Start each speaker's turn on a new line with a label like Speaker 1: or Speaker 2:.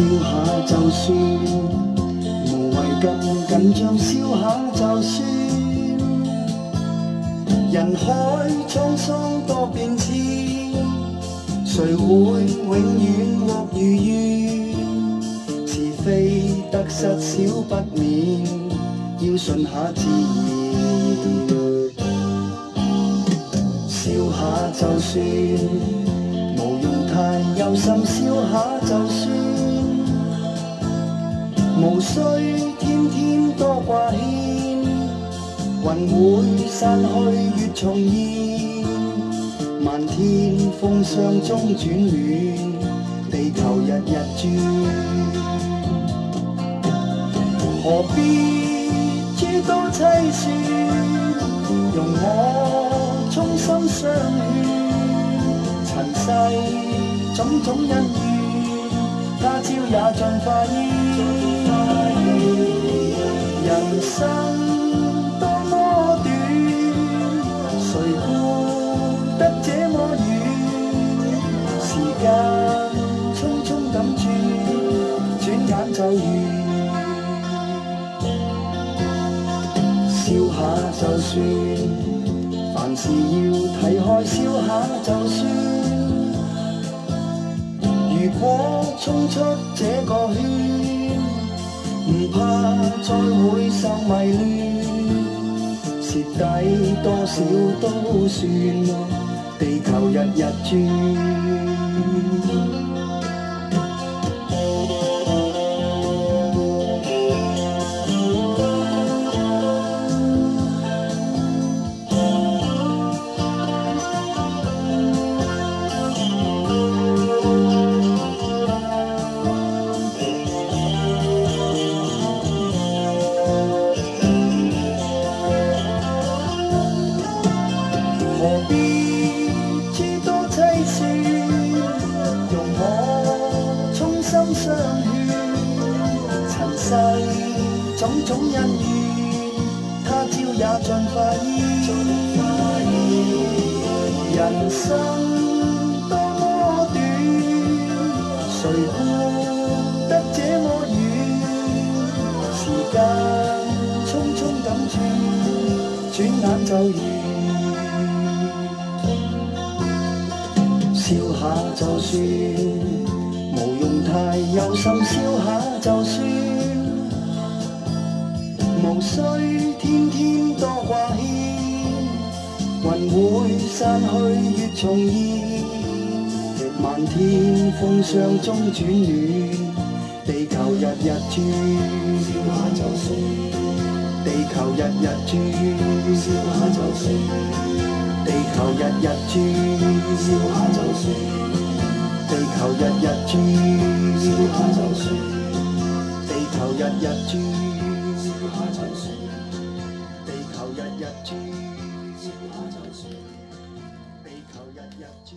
Speaker 1: 笑下就算，无谓咁紧张，笑下就算。人海沧桑多变迁，谁会永远获如愿？是非得失少不免，要顺下自然。笑下就算，无用太忧心，笑下就算，无需天天多挂牵。云会散去，月重现，漫天风霜中转暖，地球日日转，何必诸多凄酸？容我衷心相劝，尘世种种恩怨，他朝也尽化烟。笑下就算，凡事要睇开，笑下就算。如果冲出这个圈，唔怕再会受迷乱，蚀底多少都算，地球日日转。种种恩怨，他朝也尽化烟。人生多么短，谁顾得这么远？时间匆匆咁转，转眼就完。笑下就算，无用太忧心。笑下就算，无需天天多挂牵。云会散去，月重现，漫天风霜中转暖，地球日日转。笑下就算，地球日日转。笑下就算。地球日日转，笑下就算。地球日日转，笑下就算。地球日日转，下就算。地球日日转，笑下就算。地球日日转。